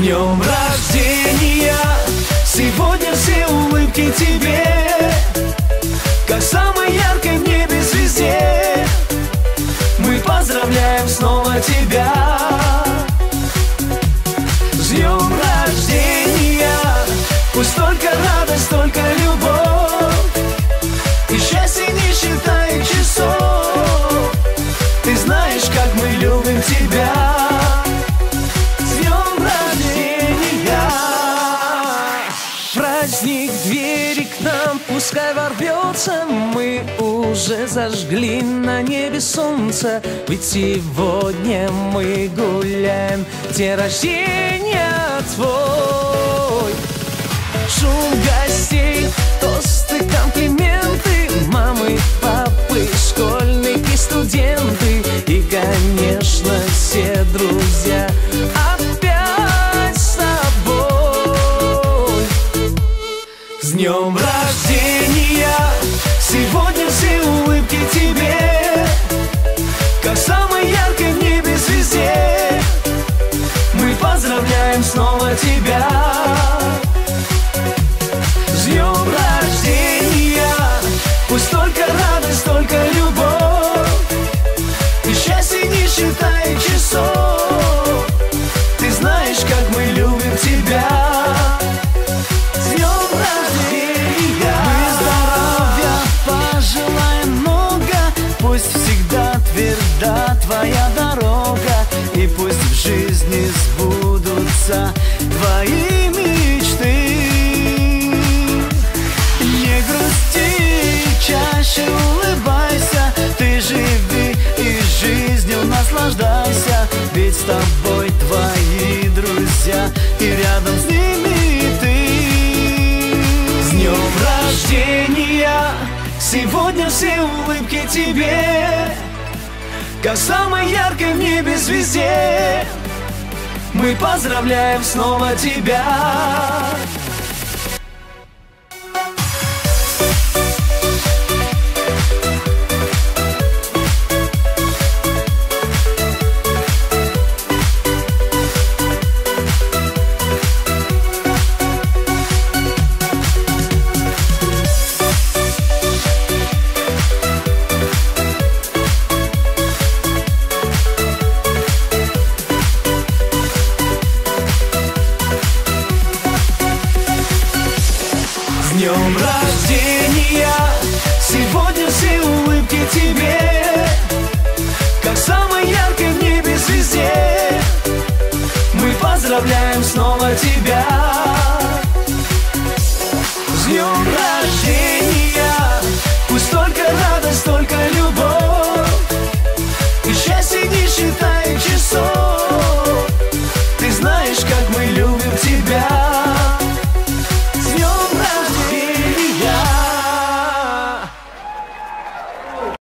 днем рождения. Сегодня все улыбки тебе Праздник двери к нам пускай ворвется. Мы уже зажгли на небе солнце. Ведь сегодня мы гуляем. День рождения твой. Шум гостей, тосты, комплименты. Мамы, папы, школьники, студенты днем рождения. Сегодня все улыбки тебе Как самой яркой в небе звезде. Мы поздравляем снова тебя сбудутся твои мечты. Не грусти, чаще улыбайся. Ты живи и жизнью наслаждайся. Ведь с тобой твои друзья И рядом с ними ты. С днем рождения! Сегодня все улыбки тебе. Как самой яркой в небе звезде Мы поздравляем снова тебя рождения. Сегодня все улыбки тебе Как самой яркой в небе звезде. Мы поздравляем снова тебя. С днем рождения